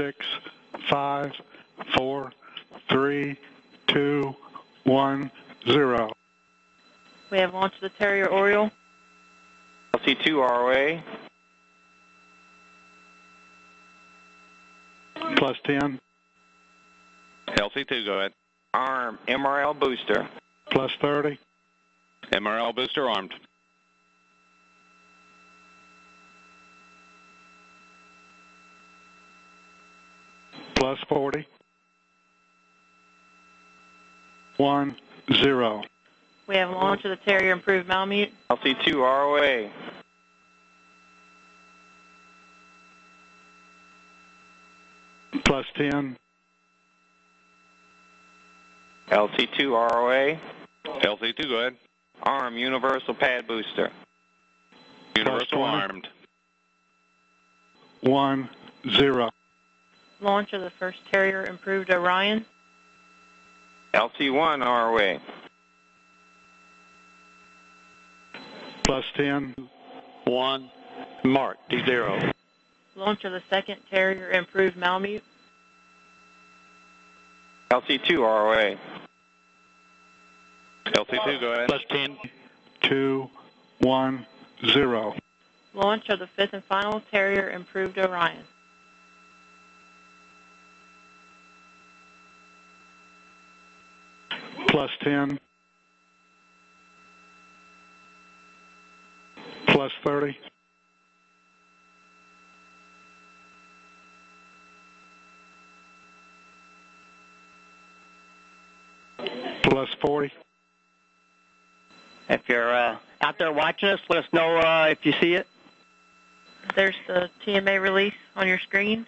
six, five, four, three, two, one, zero. We have launched the Terrier Oriole. LC2 ROA. Plus 10, LC2, go ahead. Arm MRL booster. plus 30, MRL booster armed. Plus 40, one, zero. We have launch of the Terrier Improved Malemute. LC2 ROA. Plus 10, LC2 ROA. LC2, go ahead. Arm universal pad booster. Universal 20. armed. one, zero. Launch of the first Terrier Improved Orion. LC1 ROA. Plus 10, One, mark, D0. Launch of the second Terrier Improved Malemute. LC2 ROA. LC2, go ahead. Plus 10, two, one, zero. Launch of the fifth and final Terrier Improved Orion. Plus 10, plus 30, plus 40, If you're uh, out there watching us, let us know uh, if you see it. There's the TMA release on your screen.